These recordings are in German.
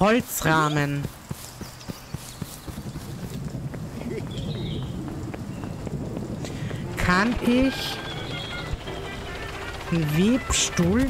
Holzrahmen. Kann ich einen Webstuhl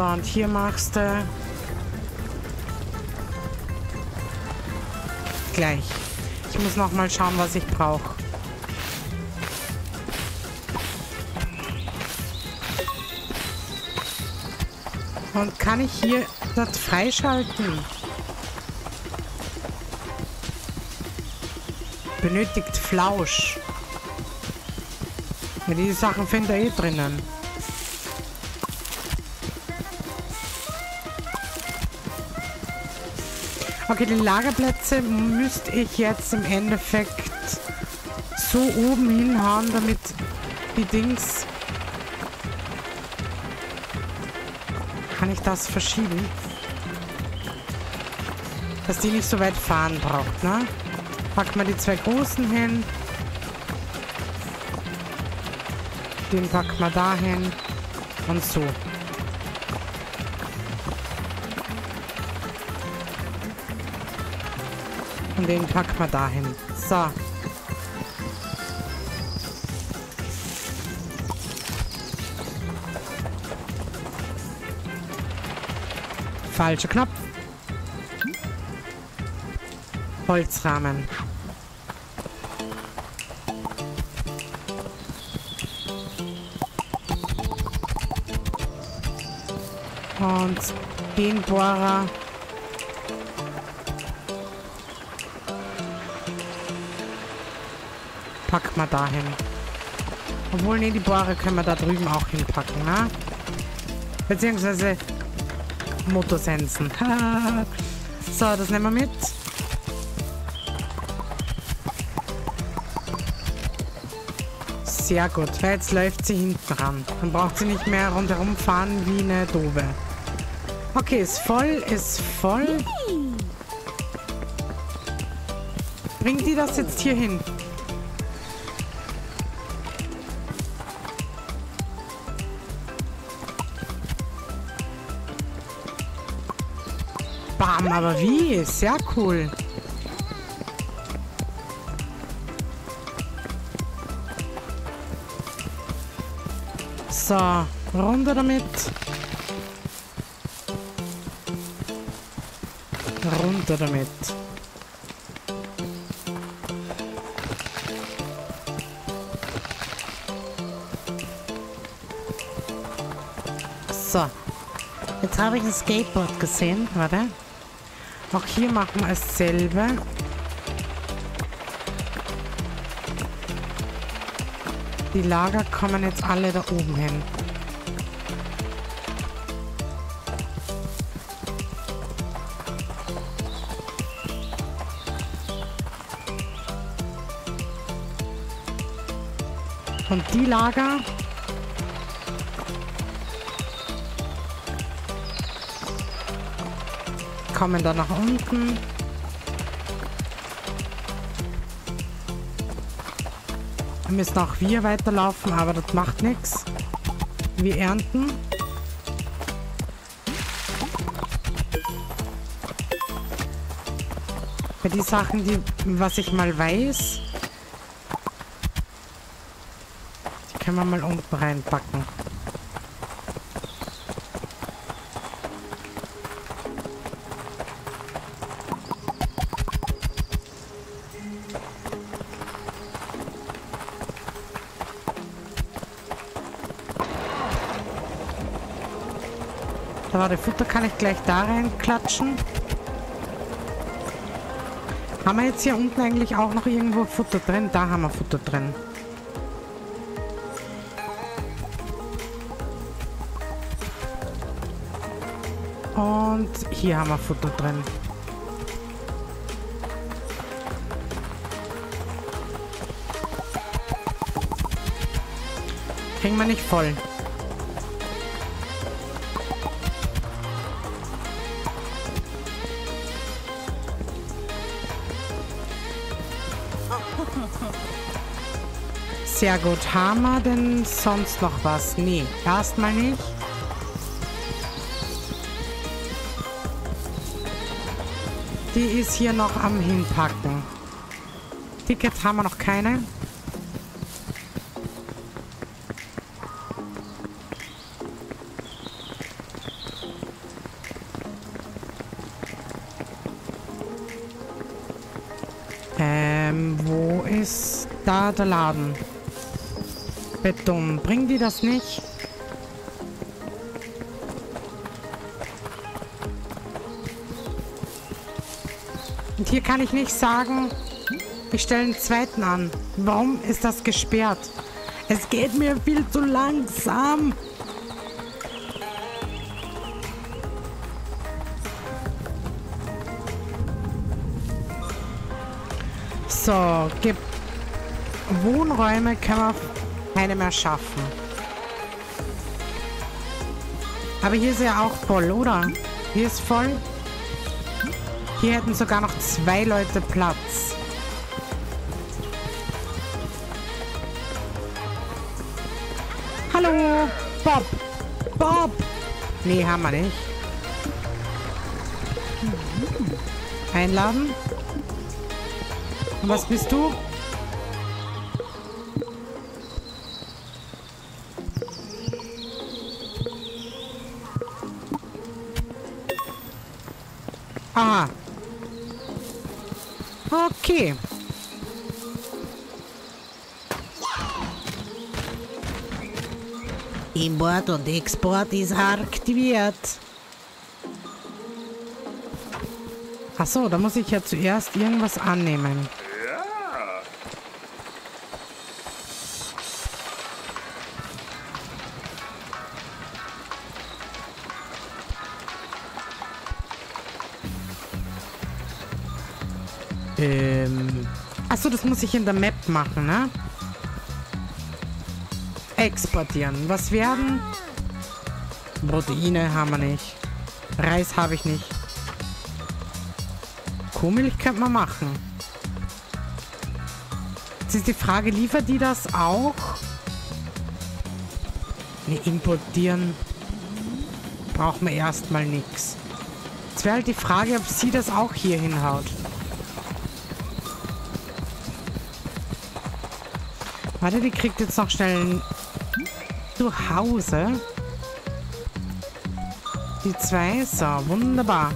So, und hier machst du... Gleich. Ich muss noch mal schauen, was ich brauche. Und kann ich hier das freischalten? Benötigt Flausch. Ja, die Sachen findet ihr eh drinnen. Okay, die Lagerplätze müsste ich jetzt im Endeffekt so oben hinhauen, damit die Dings... Kann ich das verschieben? Dass die nicht so weit fahren braucht, ne? Packen wir die zwei großen hin. Den packen wir dahin. Und so. Und den packen wir dahin. So. Falscher Knopf. Holzrahmen. Und den Bohrer packen wir dahin. Obwohl, ne, die Bohrer können wir da drüben auch hinpacken, ne? Beziehungsweise Motorsensen. so, das nehmen wir mit. Sehr gut, weil jetzt läuft sie hinten ran. Dann braucht sie nicht mehr rundherum fahren wie eine Dove. Okay, ist voll, ist voll. Bringt die das jetzt hier hin? Bam, aber wie? Sehr cool. So, runter damit. Runter damit. So. Jetzt habe ich ein Skateboard gesehen. Warte. Auch hier machen wir dasselbe. Die Lager kommen jetzt alle da oben hin. Und die Lager kommen dann nach unten. Wir müssen auch wir weiterlaufen, aber das macht nichts. Wir ernten. Bei den Sachen, die, was ich mal weiß, die können wir mal unten reinpacken. Der Futter, kann ich gleich da reinklatschen. Haben wir jetzt hier unten eigentlich auch noch irgendwo Futter drin? Da haben wir Futter drin. Und hier haben wir Futter drin. Kriegen wir nicht voll. Sehr gut. Haben wir denn sonst noch was? Nee, erstmal nicht. Die ist hier noch am Hinpacken. Ticket haben wir noch keine. Da der Laden? Beton. Bringen die das nicht? Und hier kann ich nicht sagen, ich stelle einen zweiten an. Warum ist das gesperrt? Es geht mir viel zu langsam. So, gibt Wohnräume können wir keine mehr schaffen. Aber hier ist ja auch voll, oder? Hier ist voll. Hier hätten sogar noch zwei Leute Platz. Hallo, Bob. Bob. Nee, haben wir nicht. Einladen. Und was bist du? Aha. Okay. Import und Export ist aktiviert. Achso, da muss ich ja zuerst irgendwas annehmen. Ähm. Achso, das muss ich in der Map machen, ne? Exportieren. Was werden? Proteine haben wir nicht. Reis habe ich nicht. Kuhmilch könnte man machen. Jetzt ist die Frage, liefert die das auch? Ne, importieren braucht man erstmal nichts. Jetzt wäre halt die Frage, ob sie das auch hier hinhaut. Warte, die kriegt jetzt noch schnell ein Zuhause. Die zwei. So, wunderbar.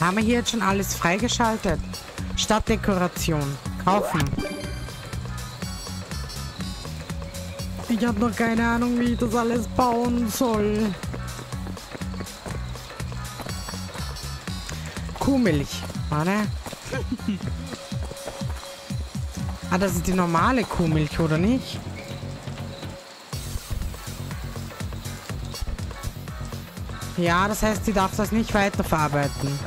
Haben wir hier jetzt schon alles freigeschaltet? Stadtdekoration. Kaufen. Ich habe noch keine Ahnung, wie ich das alles bauen soll. Kuhmilch. Warte. Ah, das ist die normale Kuhmilch, oder nicht? Ja, das heißt, sie darf das nicht weiterverarbeiten.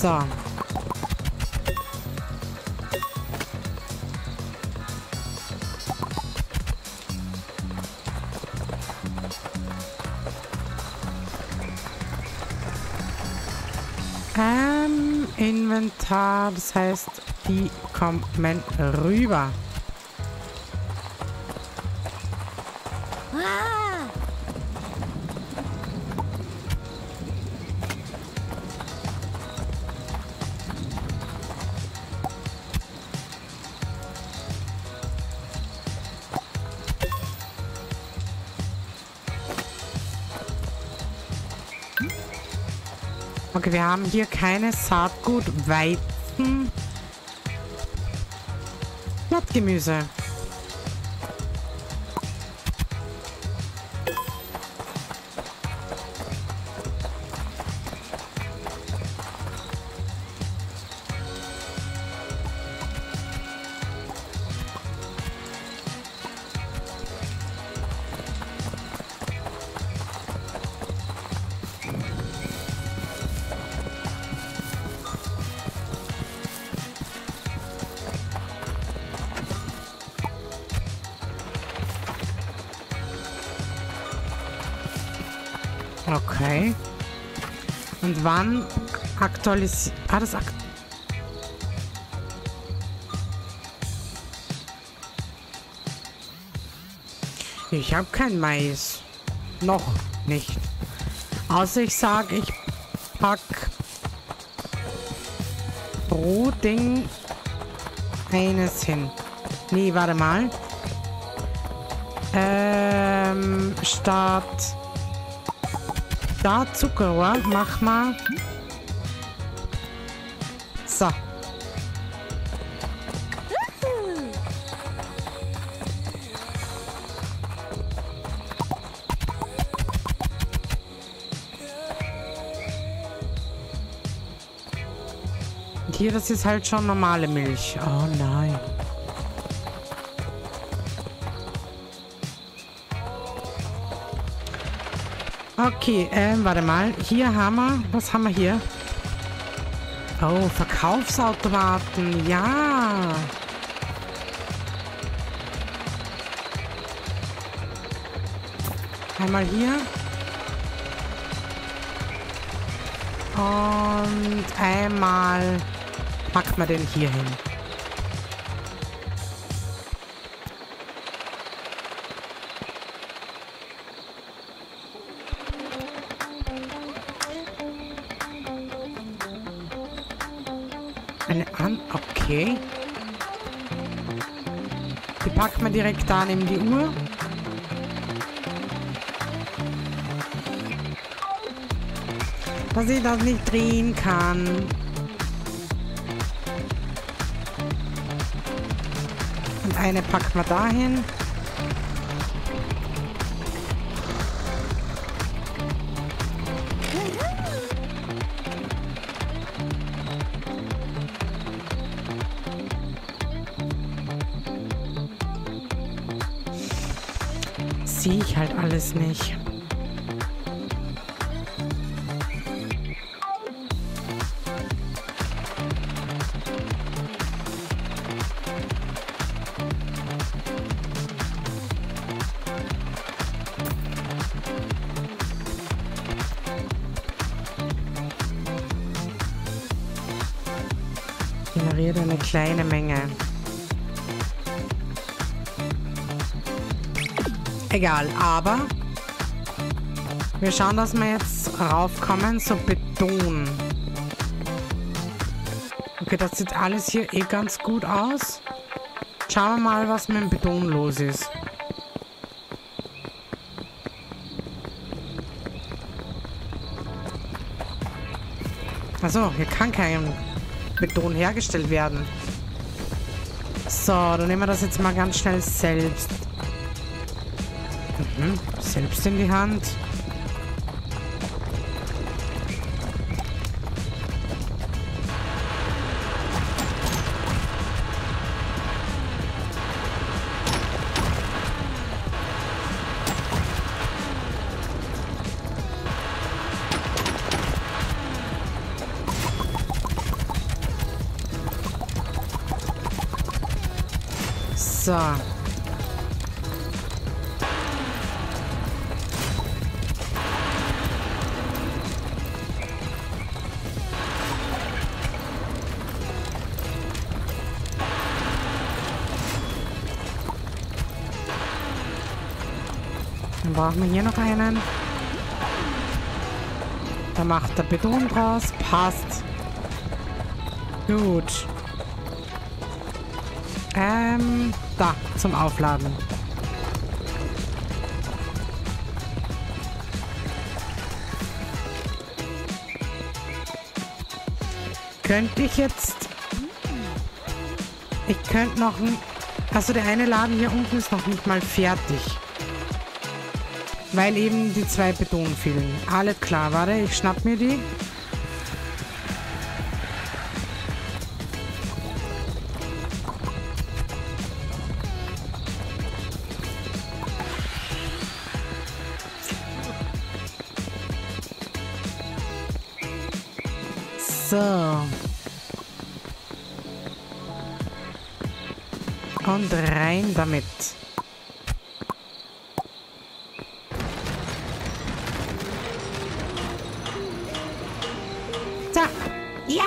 So. Inventar, das heißt, die kommen rüber. Okay, wir haben hier keine Saatgut, Weizen, Blattgemüse. Aktualisiert... Ah, das ak Ich habe kein Mais. Noch nicht. Außer ich sage, ich pack pro Ding eines hin. Nee, warte mal. Ähm, statt da Zuckerrohr, mach mal. Hier, das ist halt schon normale Milch. Oh nein. Okay, ähm, warte mal. Hier haben wir... Was haben wir hier? Oh, Verkaufsautomaten. Ja. Einmal hier. Und einmal packt man den hier hin. Eine an... Okay. Die packt man direkt da neben die Uhr. Dass ich das nicht drehen kann. Eine packt man dahin. Sehe ich halt alles nicht. Kleine Menge. Egal, aber wir schauen, dass wir jetzt raufkommen. So Beton. Okay, das sieht alles hier eh ganz gut aus. Schauen wir mal, was mit dem Beton los ist. Achso, hier kann kein Beton hergestellt werden. So, dann nehmen wir das jetzt mal ganz schnell selbst. Mhm, selbst in die Hand. So. Dann brauchen wir hier noch einen. Da macht der Beton draus. Passt. Gut. Da, zum Aufladen. Könnte ich jetzt... Ich könnte noch. Also der eine Laden hier unten ist noch nicht mal fertig. Weil eben die zwei Beton fehlen. Alles klar, warte, ich schnapp mir die. Und rein damit. So. Ja!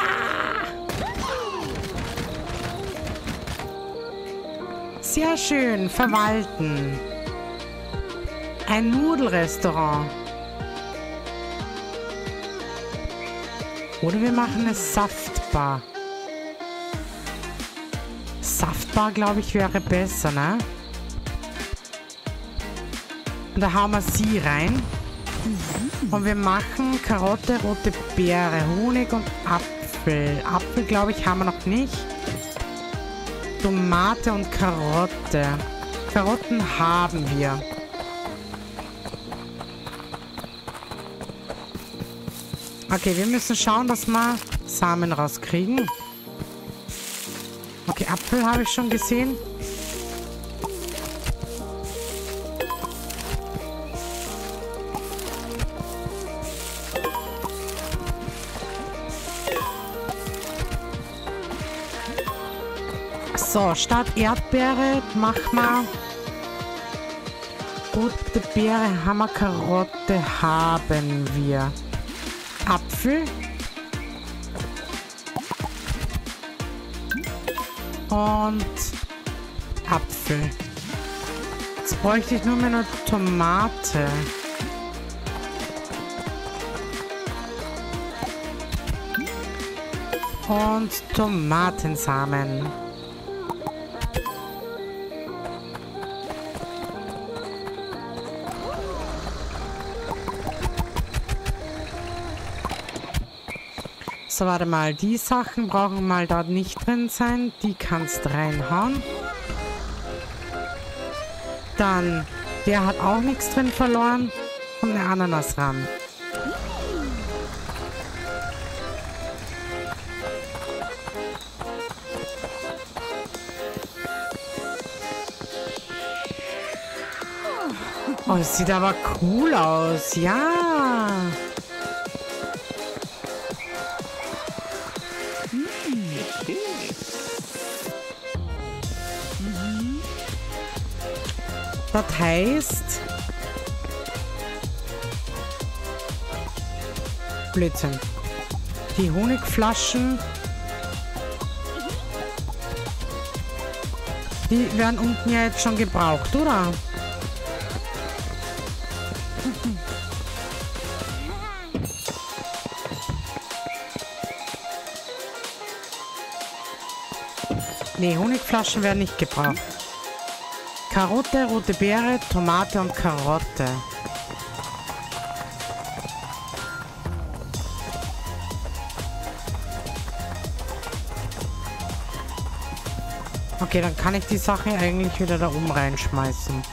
Sehr schön. Verwalten. Ein Nudelrestaurant. Oder wir machen eine Saftbar. Saftbar, glaube ich, wäre besser, ne? Und da hauen wir sie rein. Und wir machen Karotte, rote Beere, Honig und Apfel. Apfel, glaube ich, haben wir noch nicht. Tomate und Karotte. Karotten haben wir. Okay, wir müssen schauen, dass wir Samen rauskriegen. Okay, Apfel habe ich schon gesehen. So, statt Erdbeere mach mal rote Beere, Hammer, Karotte haben wir. Apfel. Und Apfel. Jetzt bräuchte ich nur mehr eine Tomate. Und Tomatensamen. So, warte mal. Die Sachen brauchen mal dort nicht drin sein. Die kannst reinhauen. Dann, der hat auch nichts drin verloren. Und eine Ananas ran. Oh, das sieht aber cool aus. Ja. Das heißt... Blödsinn. Die Honigflaschen... Die werden unten ja jetzt schon gebraucht, oder? Nee, Honigflaschen werden nicht gebraucht. Karotte, rote Beere, Tomate und Karotte. Okay, dann kann ich die Sache eigentlich wieder da oben reinschmeißen.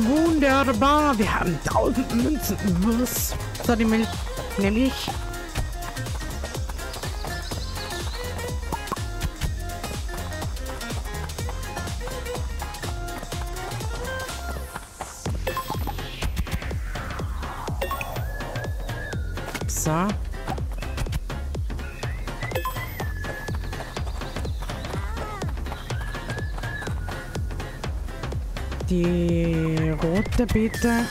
Wunderbar, wir haben 1000 Münzen. Was? So, die Milch nehme ich. So. Die rote bitte.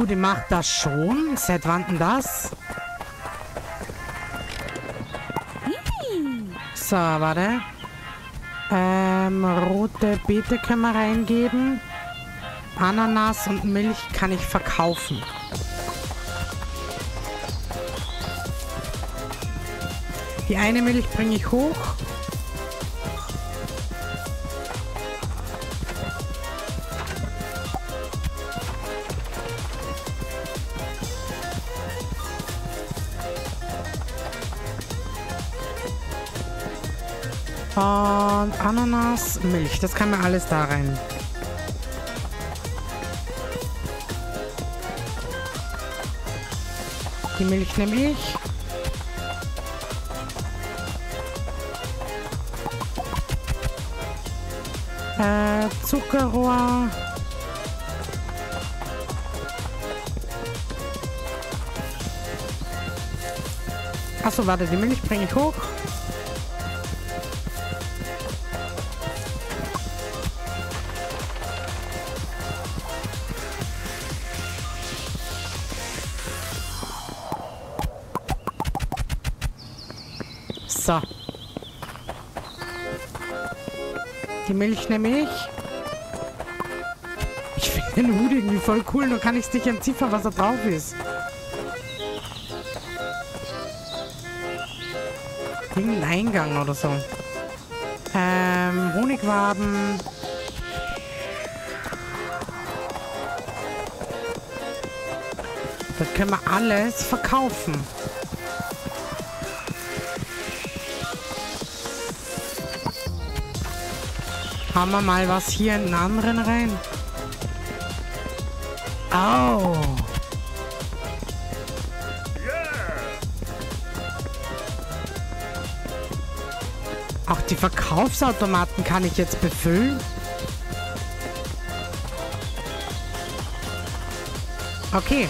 Oh, die macht das schon? Seit wann denn das? So, warte. Ähm, rote Beete können wir reingeben. Ananas und Milch kann ich verkaufen. Die eine Milch bringe ich hoch. Ananas, Milch. Das kann man alles da rein. Die Milch nehme ich. Äh, Zuckerrohr. Achso, warte, die Milch bringe ich hoch. Die Milch nehme ich. Ich finde den Hut irgendwie voll cool, nur kann ich es nicht entziffern, was da drauf ist. Irgendein Eingang oder so. Ähm, Honigwaben. Das können wir alles verkaufen. Haben wir mal was hier in den anderen rein? Oh. Auch die Verkaufsautomaten kann ich jetzt befüllen? Okay.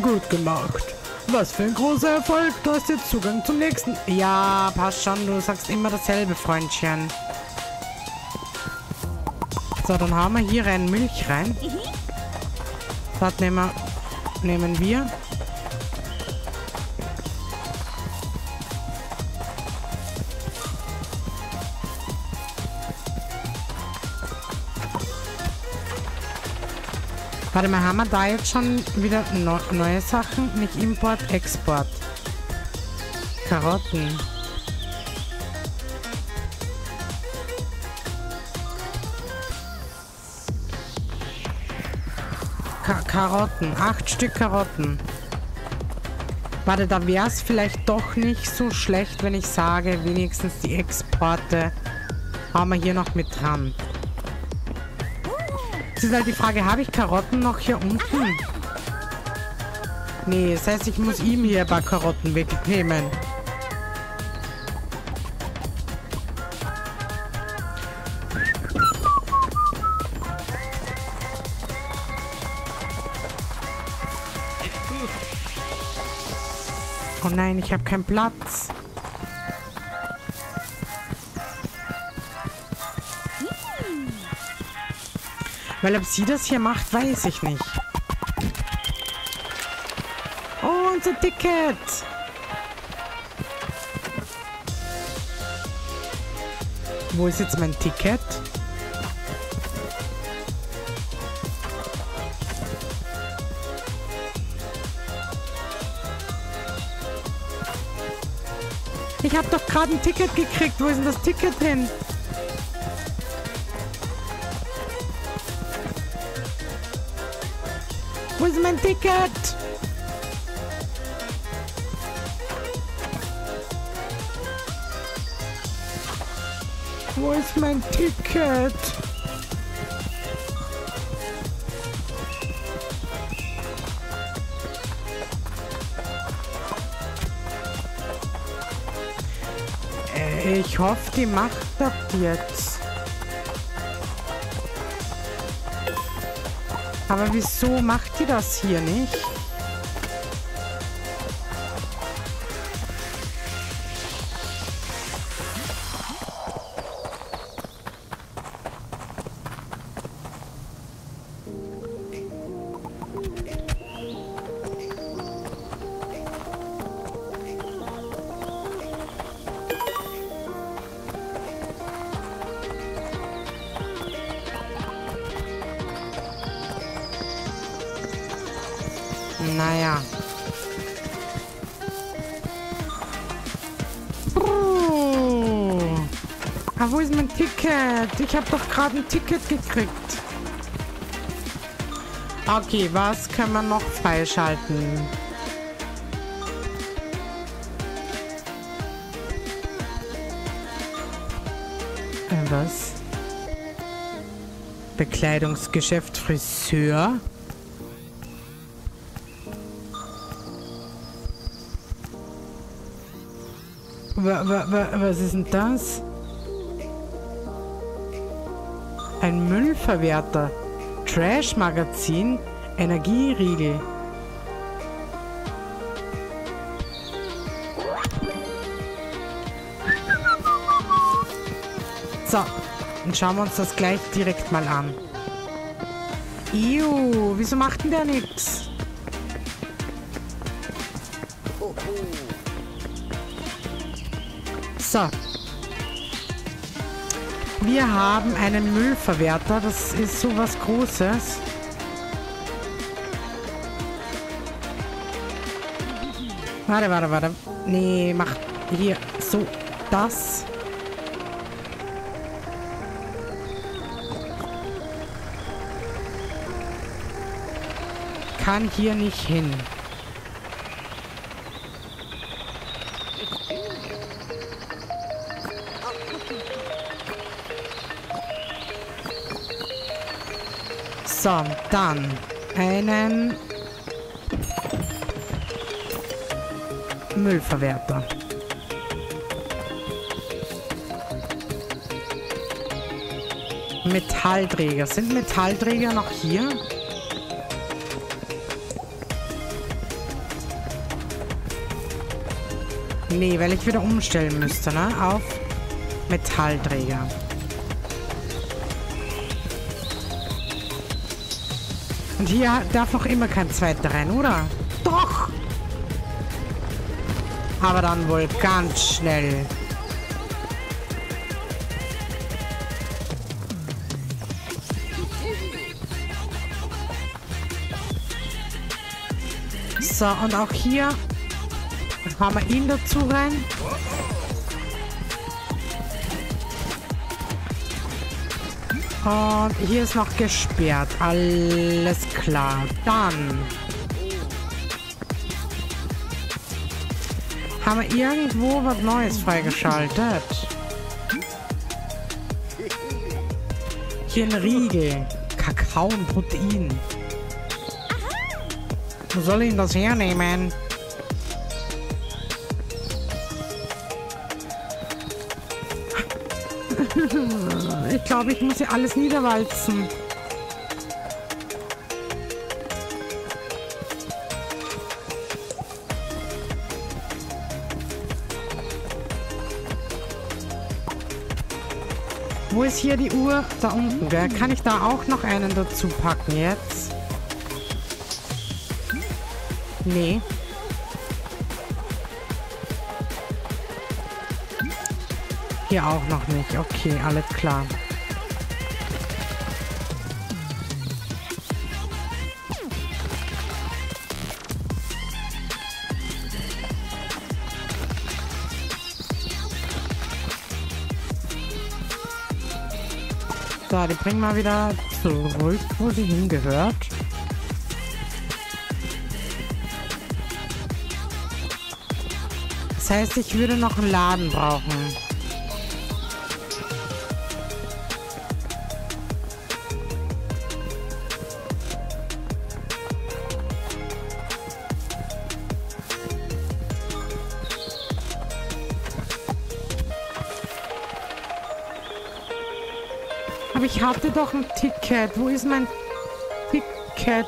Gut gemacht. Was für ein großer Erfolg. Du hast jetzt Zugang zum nächsten. Ja, passt schon. Du sagst immer dasselbe, Freundchen. So, dann haben wir hier rein Milch rein. Das nehmen wir. Nehmen wir. Warte mal, haben wir da jetzt schon wieder no neue Sachen? Nicht Import, Export. Karotten. Ka Karotten. Acht Stück Karotten. Warte, da wäre es vielleicht doch nicht so schlecht, wenn ich sage, wenigstens die Exporte haben wir hier noch mit dran. Ist halt die Frage, habe ich Karotten noch hier unten? Nee, das heißt, ich muss ihm hier ein paar Karotten wegnehmen. Oh nein, ich habe keinen Platz. Weil ob sie das hier macht, weiß ich nicht. Oh, unser Ticket. Wo ist jetzt mein Ticket? Ich habe doch gerade ein Ticket gekriegt. Wo ist denn das Ticket hin? Mein Ticket? Wo ist mein Ticket? Äh, Ich hoffe, die macht das jetzt. Aber wieso macht die das hier nicht? Ticket? Ich habe doch gerade ein Ticket gekriegt. Okay, was können wir noch freischalten? Äh, was? Bekleidungsgeschäft Friseur? Was ist denn das? Ein Müllverwerter. Trash-Magazin. Energieriegel. So, dann schauen wir uns das gleich direkt mal an. Iu, wieso macht denn der nichts? So. Wir haben einen Müllverwerter. Das ist sowas Großes. Warte, warte, warte. Nee, mach hier so das. Kann hier nicht hin. So, dann einen Müllverwerter. Metallträger. Sind Metallträger noch hier? Nee, weil ich wieder umstellen müsste, ne? Auf Metallträger. Und hier darf noch immer kein zweiter rein, oder? Doch! Aber dann wohl ganz schnell. So, und auch hier haben wir ihn dazu rein. Und hier ist noch gesperrt. Alles klar. Dann haben wir irgendwo was Neues freigeschaltet. Hier ein Riegel. Kakao und Protein. Wo soll ich das hernehmen? Glaube, ich muss hier alles niederwalzen. Wo ist hier die Uhr? Da unten, gell? Kann ich da auch noch einen dazu packen jetzt? Nee. Hier auch noch nicht. Okay, alles klar. So, die bringen wir wieder zurück, wo sie hingehört. Das heißt, ich würde noch einen Laden brauchen. Aber ich hatte doch ein Ticket. Wo ist mein Ticket?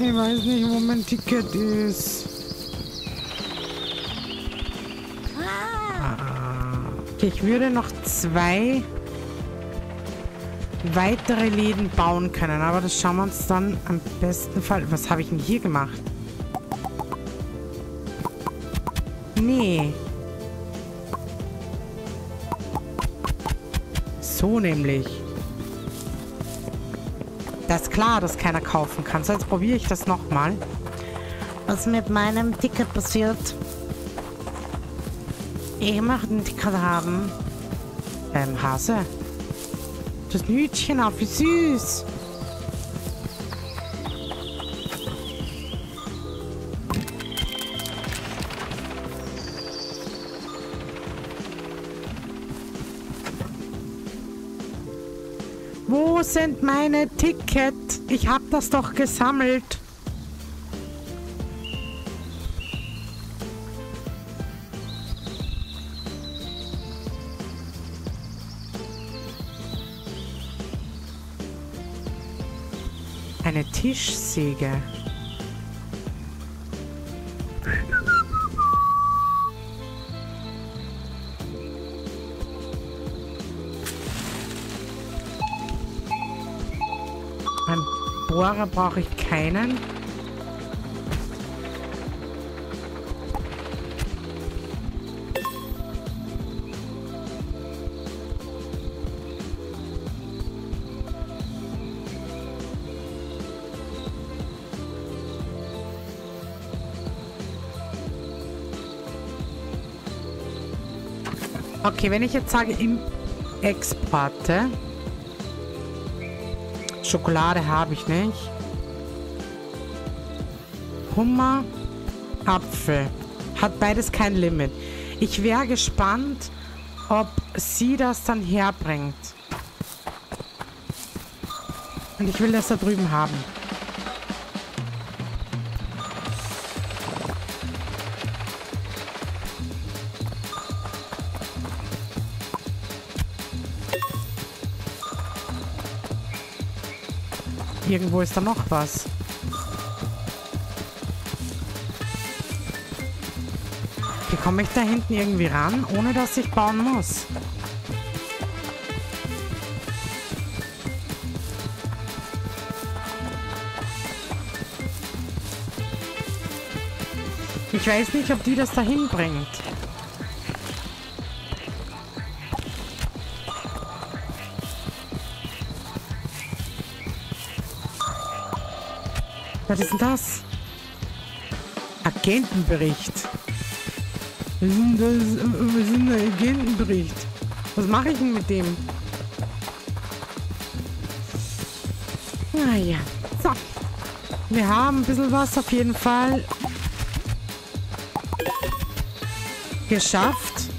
Ich weiß nicht, wo mein Ticket ist. Okay, ich würde noch zwei weitere Läden bauen können. Aber das schauen wir uns dann am besten Fall... Was habe ich denn hier gemacht? Nee. So nämlich. Das ist klar, dass keiner kaufen kann. So, jetzt probiere ich das nochmal. Was mit meinem Ticket passiert? jemanden kann haben. Ähm, Hase. Das Hütchen auf, wie süß. Wo sind meine Ticket? Ich hab das doch gesammelt. Tischsäge. Ein Bohrer brauche ich keinen. Okay, wenn ich jetzt sage im Exporte. Schokolade habe ich nicht. Hummer, Apfel. Hat beides kein Limit. Ich wäre gespannt, ob sie das dann herbringt. Und ich will das da drüben haben. Irgendwo ist da noch was. Wie komme ich da hinten irgendwie ran, ohne dass ich bauen muss? Ich weiß nicht, ob die das dahin bringt. Was ist denn das? Agentenbericht. Ist denn das? Der Agentenbericht? Was mache ich denn mit dem? Naja. So. Wir haben ein bisschen was auf jeden Fall geschafft.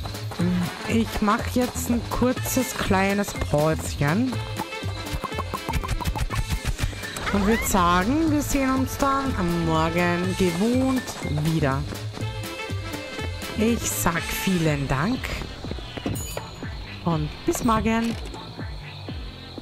Ich mache jetzt ein kurzes, kleines Päuschen. Und würde sagen, wir sehen uns dann am Morgen gewohnt wieder. Ich sag vielen Dank und bis morgen.